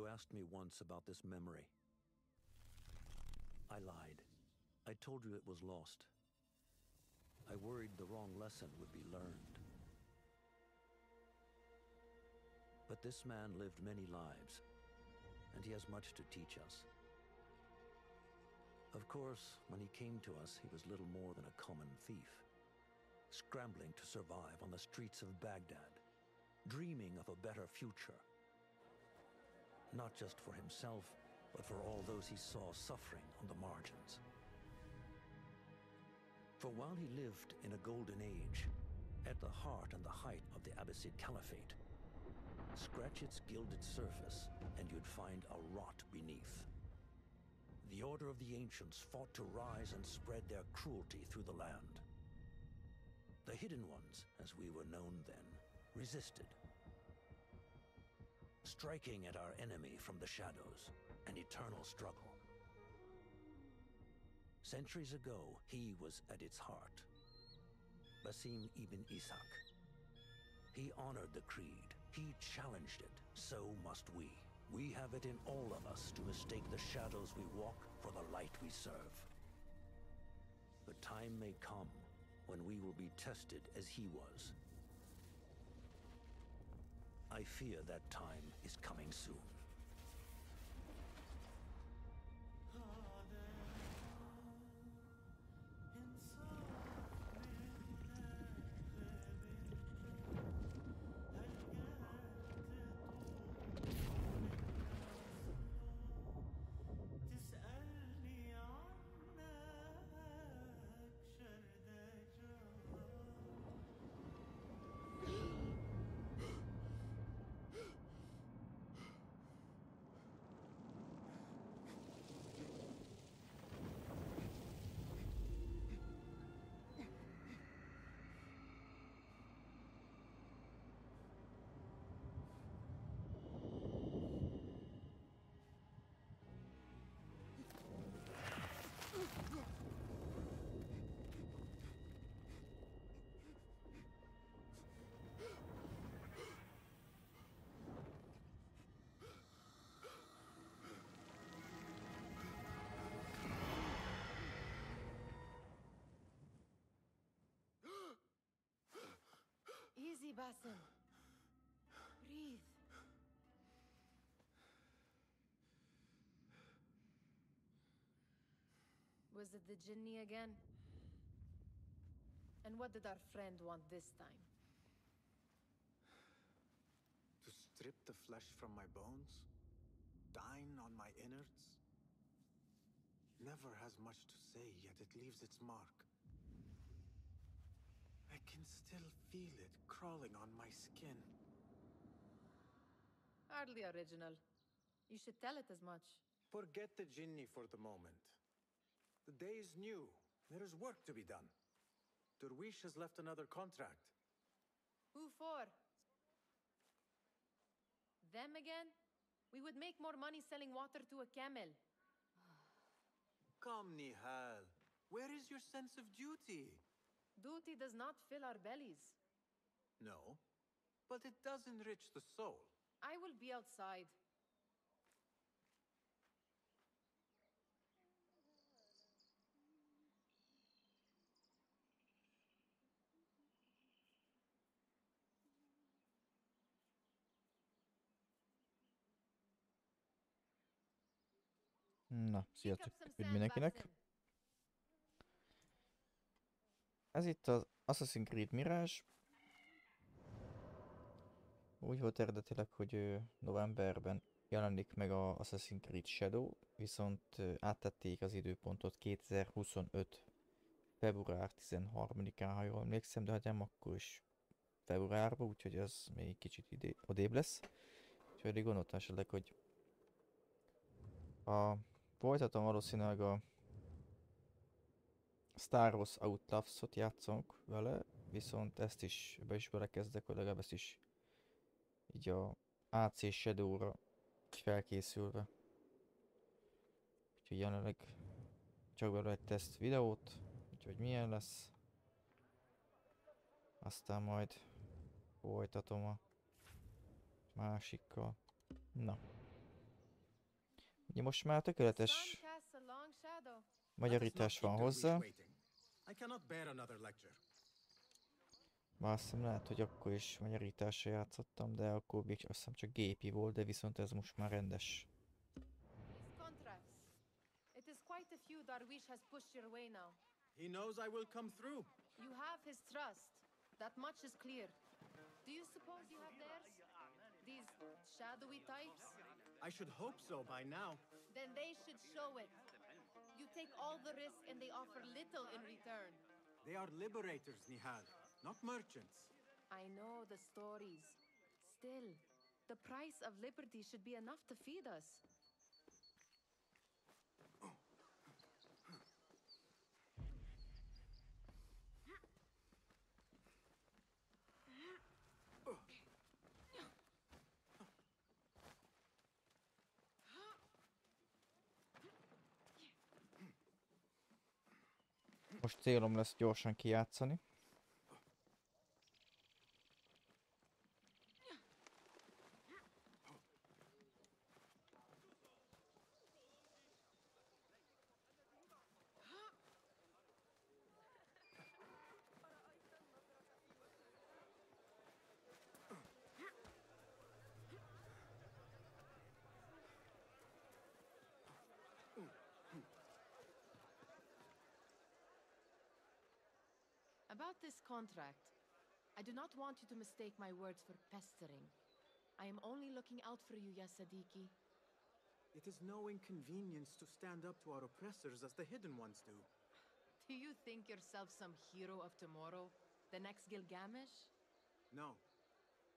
You asked me once about this memory. I lied. I told you it was lost. I worried the wrong lesson would be learned. But this man lived many lives, and he has much to teach us. Of course, when he came to us, he was little more than a common thief, scrambling to survive on the streets of Baghdad, dreaming of a better future. Not just for himself, but for all those he saw suffering on the margins. For while he lived in a golden age, at the heart and the height of the Abbasid Caliphate, scratch its gilded surface and you'd find a rot beneath. The Order of the Ancients fought to rise and spread their cruelty through the land. The Hidden Ones, as we were known then, resisted. Striking at our enemy from the shadows, an eternal struggle. Centuries ago, he was at its heart. Basim ibn Ishaq. He honored the creed. He challenged it. So must we. We have it in all of us to mistake the shadows we walk for the light we serve. The time may come when we will be tested as he was. I fear that time is coming soon. Easy, Basim. Breathe. Was it the Jinni again? And what did our friend want this time? To strip the flesh from my bones? Dine on my innards? Never has much to say, yet it leaves its mark. I can still feel it crawling on my skin. Hardly original. You should tell it as much. Forget the Jinni for the moment. The day is new. There is work to be done. Derwish has left another contract. Who for? Them again? We would make more money selling water to a camel. Come, Nihal. Where is your sense of duty? Duty does not fill our bellies. No, but it does enrich the soul. I will be outside. Na, Pick sziasztok up Ez itt az Assassin's Creed Mirage. Úgy volt eredetileg, hogy novemberben jelenik meg a Assassin's Creed Shadow, viszont áttették az időpontot 2025 február 13-án, ha jól emlékszem, de hát nem akkor is februárban, úgyhogy az még kicsit idé, odébb lesz. Úgyhogy addig gondoltam esetleg, hogy a, folytatom valószínűleg a Star Wars Outlaws-ot játszunk vele, viszont ezt is be is belekezdek, vagy legalább ezt is így a AC Shadow-ra felkészülve. Úgyhogy jelenleg csak belőle egy teszt videót, úgyhogy milyen lesz. Aztán majd folytatom a másikkal. Na. Ugye most már tökéletes magyarítás van hozzá. I cannot bear another lecture. Már azt hiszem lehet, hogy akkor is magyarításra játszottam, de akkor még azt hiszem csak gépi volt, de viszont ez most már rendes. These contracts. It is quite a few Darwish has pushed your way now. He knows I will come through. You have his trust. That much is clear. Do you suppose you have theirs? These shadowy types? I should hope so by now. Then they should show it. You take all the risk and they offer little in return. They are liberators, Nihal, not merchants. I know the stories. Still, the price of liberty should be enough to feed us. Célom lesz gyorsan kijátszani. About this contract, I do not want you to mistake my words for pestering. I am only looking out for you, Yasadiki. It is no inconvenience to stand up to our oppressors as the hidden ones do. Do you think yourself some hero of tomorrow? The next Gilgamesh? No.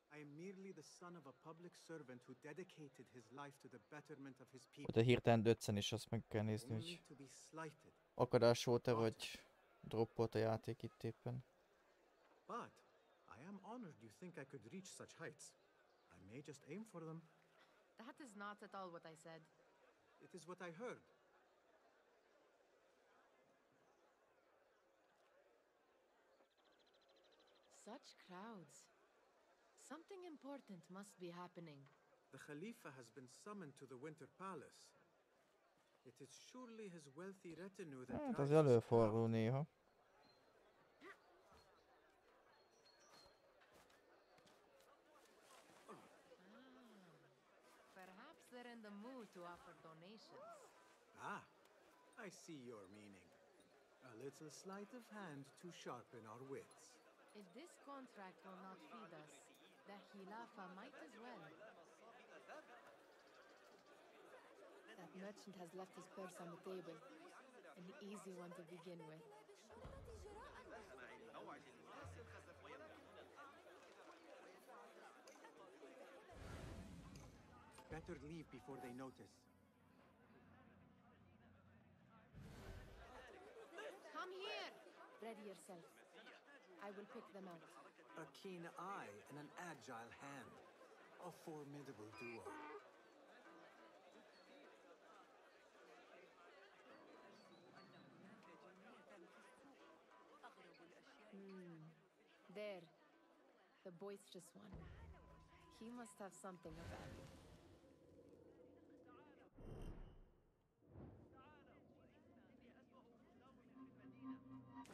I am merely the son of a public servant who dedicated his life to the betterment of his people. De hirtelen döccen is azt meg kell nézni, Only hogy to akadás volt-e, vagy droppolt a játék itt éppen. But I am honored you think I could reach such heights. I may just aim for them. That is not at all what I said. It is what I heard. Such crowds. Something important must be happening. The Khalifa has been summoned to the Winter Palace. It is surely his wealthy retinue that Hát drives az this előfordul néha. Perhaps they're in the mood to offer donations. Ah, I see your meaning. A little sleight of hand to sharpen our wits. If this contract will not feed us, the Khalifa might as well. That merchant has left his purse on the table. An easy one to begin with. Better leave before they notice. Come here! Ready yourself. I will pick them out. A keen eye and an agile hand. A formidable duo. Hmm. There. The boisterous one. He must have something of value.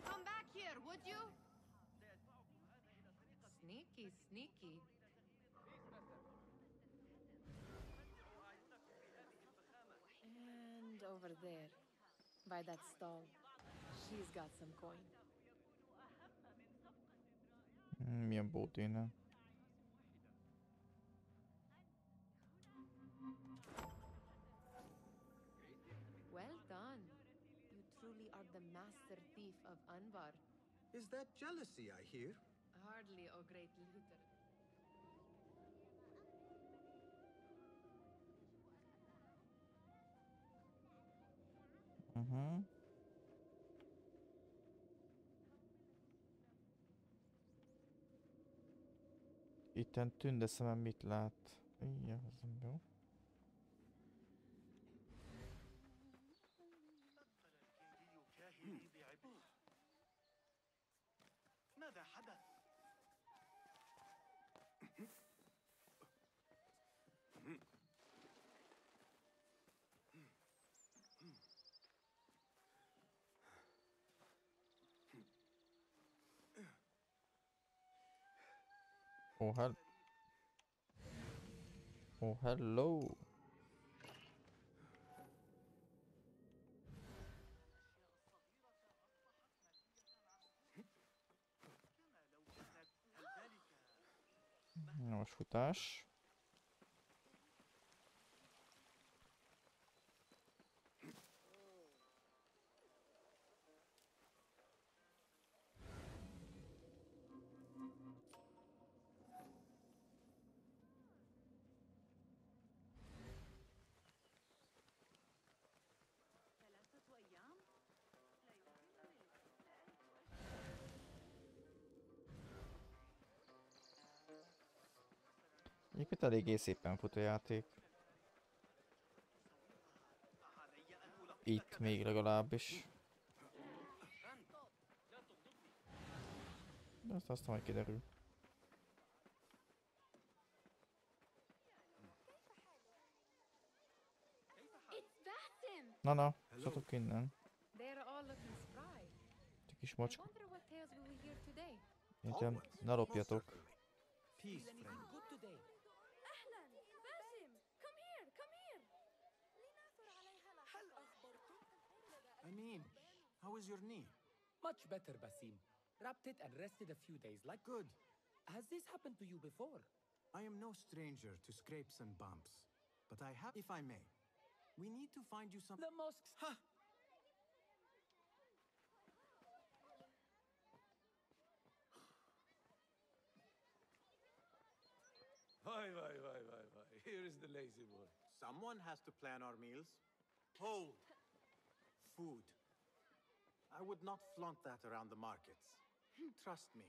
Come back here, would you? Sneaky, sneaky. And over there, by that stall, she's got some coin. Milyen bóténe. Well done. You truly are the master thief of Anbar. Is that jealousy I hear? Hardly, O great looter. Uh-huh. Itten tünde szemem mit lát? Igen, az nem jó. ماذا حدث؟ Oh, hell. Oh, hello. Most futás. Egyébként eléggé szépen fut a játék. Itt még legalábbis. De azt aztán majd kiderül. Na na, szatok innen. Te kis today. Én nem, ne lopjatok. Peace, friend. I mean, how is your knee? Much better, Basim. Wrapped it and rested a few days. Like Good. Has this happened to you before? I am no stranger to scrapes and bumps, but I have, if I may, we need to find you some. The mosques. Ha! Why, why, why, why, why? Here is the lazy boy. Someone has to plan our meals. Hold. Food. I would not flaunt that around the markets. Hmm, trust me.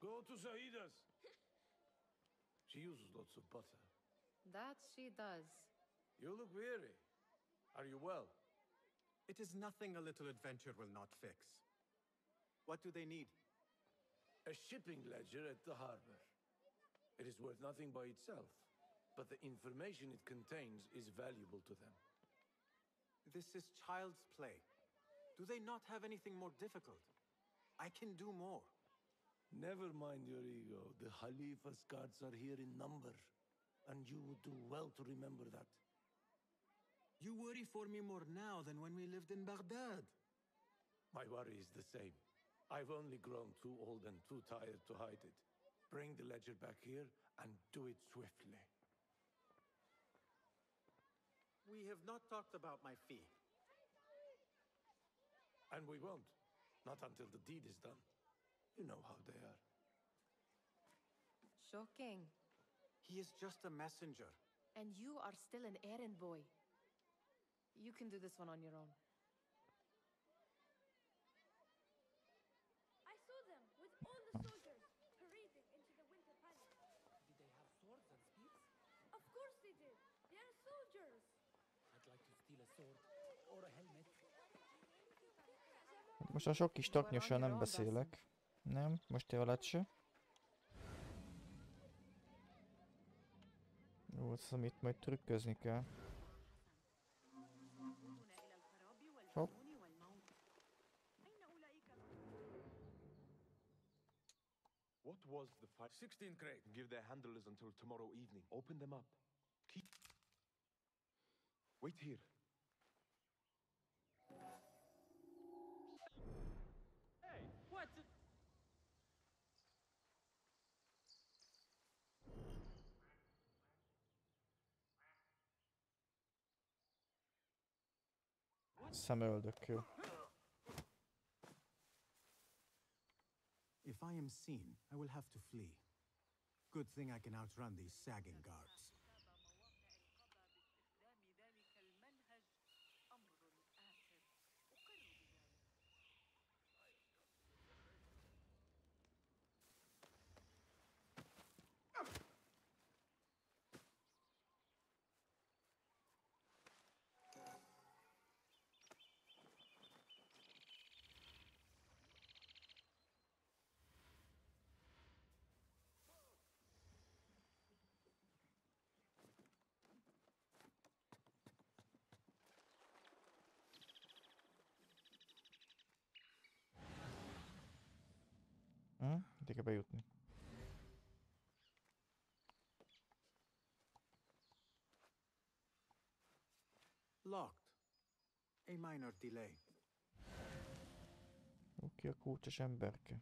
Go to Saida's. She uses lots of butter. That she does. You look weary. Are you well? It is nothing a little adventure will not fix. What do they need? A shipping ledger at the harbor. It is worth nothing by itself, but the information it contains is valuable to them. This is child's play. Do they not have anything more difficult? I can do more. Never mind your ego. The Khalifa's guards are here in number, and you would do well to remember that. You worry for me more now than when we lived in Baghdad. My worry is the same. I've only grown too old and too tired to hide it. Bring the ledger back here and do it swiftly. We have not talked about my fee. And we won't. Not until the deed is done. You know how they are. Shocking. He is just a messenger. And you are still an errand boy. You can do this one on your own. Most a sok kis taknyossal nem beszélek. Nem, most te alatt se. Jó, azt hiszem itt majd trükközni kell. Hopp. What was the fight? 16 crate. Give their handlers until tomorrow evening. Open them up. Keep. Wait here. If I am seen, I will have to flee. Good thing I can outrun these sagging guards. szintéke bejutni. Locked. A minor delay. Oké, okay, a kulcsos emberke.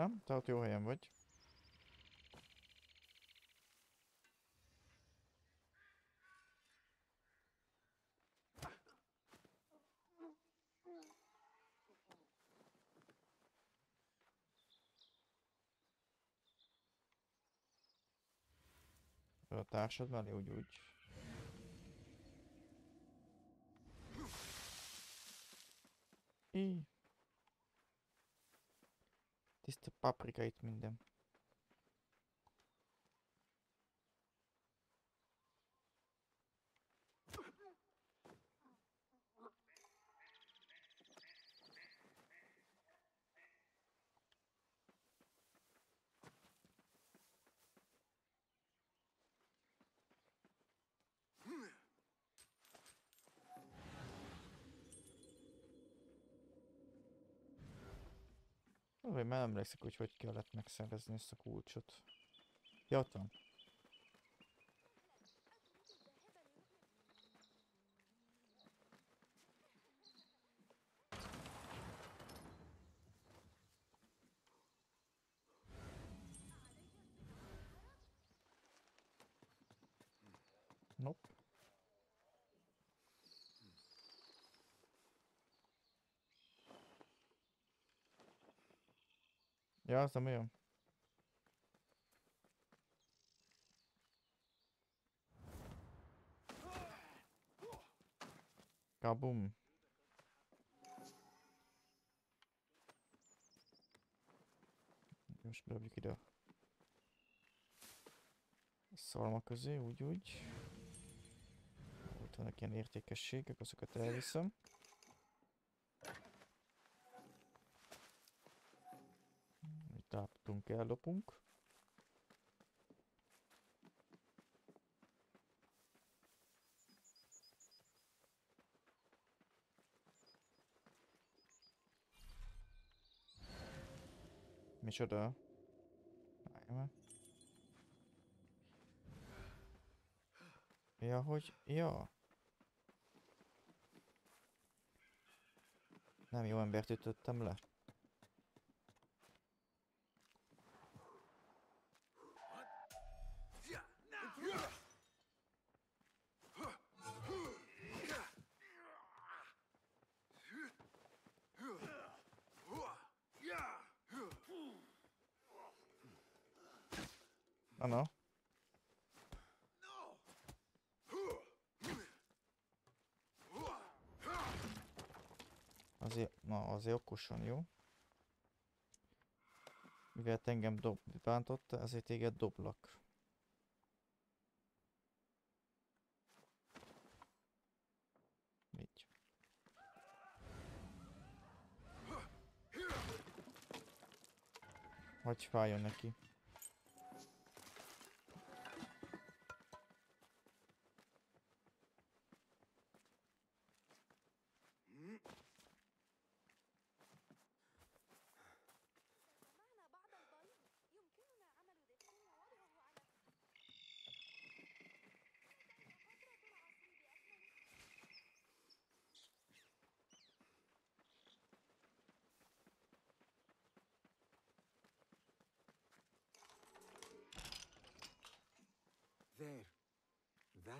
Nem? Te ott jó helyen vagy. A társad mellé úgy úgy. Тесті паприка етмейді Ó, Én már emlékszik, hogy hogy kellett megszerezni ezt a kulcsot. Ja, ott van. Ja, nem olyan. Kabum. Most berakjuk ide a szalma közé, úgy úgy. Ott vannak ilyen értékességek, azokat elviszem. Itt áptunk, ellopunk. Micsoda? Várj már. Ja, hogy... Ja. Nem jó embert ütöttem le. Na. Azért, na azért okosan, jó? Mivel te engem dob, bántotta, ezért téged doblak. Így. Hagyj fájjon neki.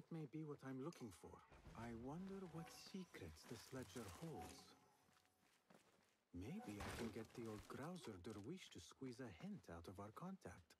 That may be what I'm looking for. I wonder what secrets this ledger holds. Maybe I can get the old Grouser Derwish to squeeze a hint out of our contact.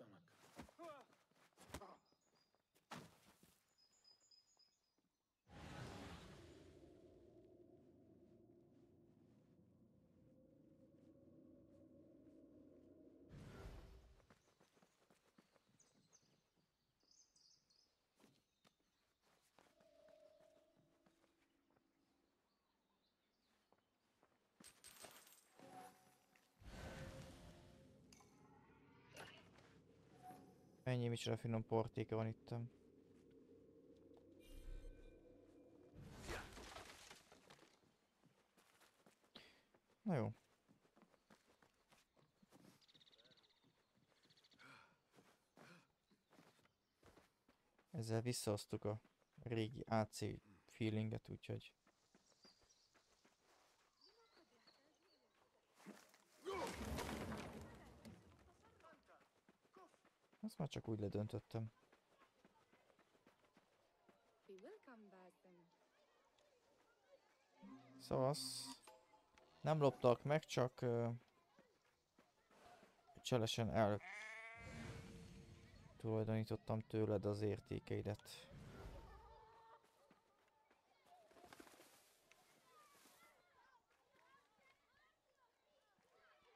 My stomach. Ennyi micsoda finom portéka van itt. Na jó. Ezzel visszahoztuk a régi AC feelinget, úgyhogy Ezt már csak úgy ledöntöttem. Szavasz. Nem loptak meg, csak uh, cselesen el tulajdonítottam tőled az értékeidet.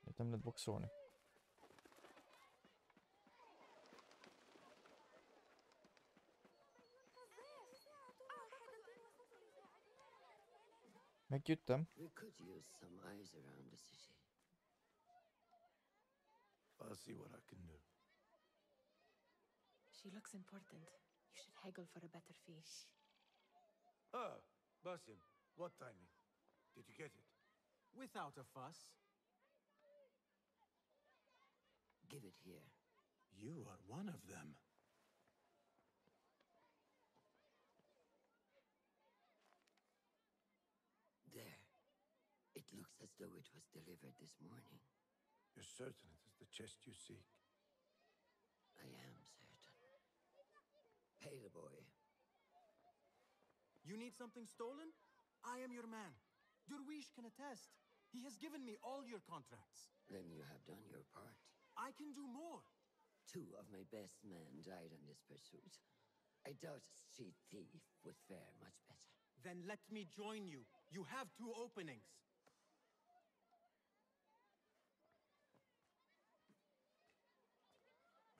Itt nem lehet boxolni. Meggyűjtöm. We could use some eyes around the city. I'll see what I can do. She looks important. You should haggle for a better fee. Ah, Basim, what timing? Did you get it? Without a fuss. Give it here. You are one of them. There. It looks as though it was delivered this morning. You're certain it is the chest you seek? I am certain. Pay the boy. You need something stolen? I am your man. Durwish can attest. He has given me all your contracts. Then you have done your part. I can do more. Two of my best men died in this pursuit. I doubt a street thief would fare much better. Then let me join you. You have two openings.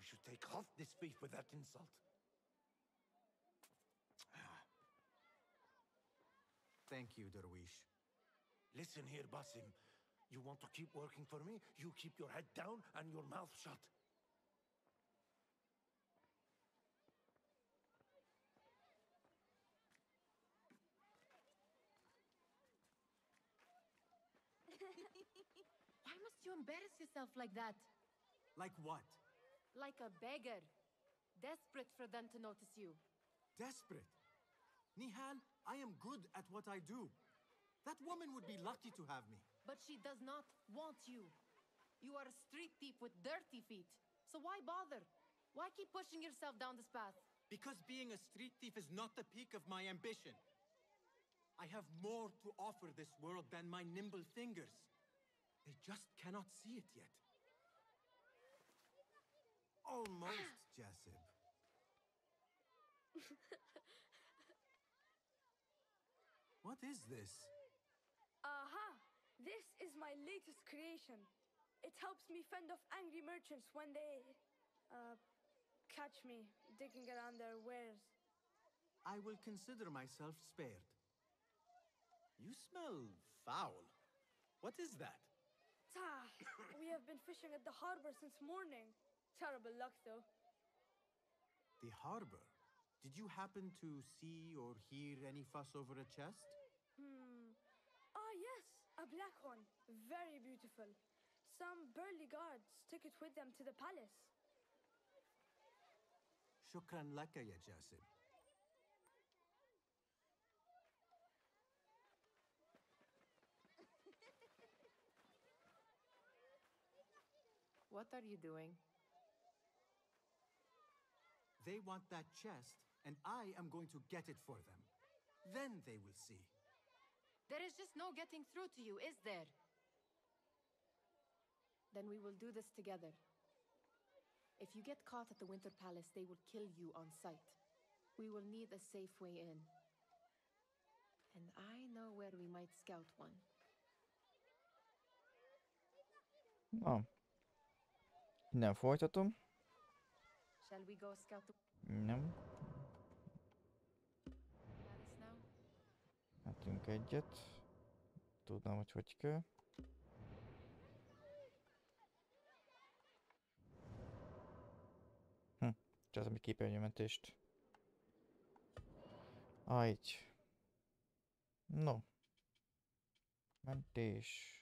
Should take off this beef with that insult. Thank you, Derwish. Listen here, Basim. You want to keep working for me? You keep your head down and your mouth shut. Why must you embarrass yourself like that? Like what? Like a beggar. Desperate for them to notice you. Desperate. Nihal, I am good at what I do. That woman would be lucky to have me. But she does not want you. You are a street thief with dirty feet. So why bother? Why keep pushing yourself down this path? Because being a street thief is not the peak of my ambition. I have more to offer this world than my nimble fingers. They just cannot see it yet. Almost, Jasib. what is this? Aha! This is my latest creation. It helps me fend off angry merchants when they, uh, catch me digging around their wares. I will consider myself spared. You smell foul. What is that? Tah! we have been fishing at the harbor since morning. Terrible luck, though. The harbor. Did you happen to see or hear any fuss over a chest? Hmm. Ah, yes, a black one. Very beautiful. Some burly guards took it with them to the palace. Shukran laka ya Jasib. What are you doing? They want that chest, and I am going to get it for them. Then they will see. There is just no getting through to you, is there? Then we will do this together. If you get caught at the Winter Palace, they will kill you on sight. We will need a safe way in. And I know where we might scout one. Ah. Na. Innen folytatom. Shall we go scout Nem. Mentünk egyet. Tudnám, hogy hogy kell. Hm. Csináltam egy képernyőmentést. Így. No. Mentés.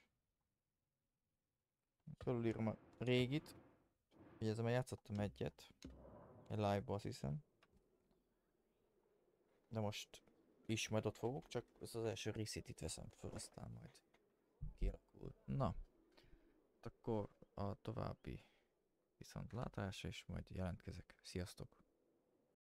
Fölülírom a régit. Ugye ezzel már játszottam egyet. Egy live-ba azt hiszem. De most is majd ott fogok, csak ez az első részét itt veszem föl, aztán majd kialakul. Na, akkor a további viszontlátásra, és majd jelentkezek. Sziasztok!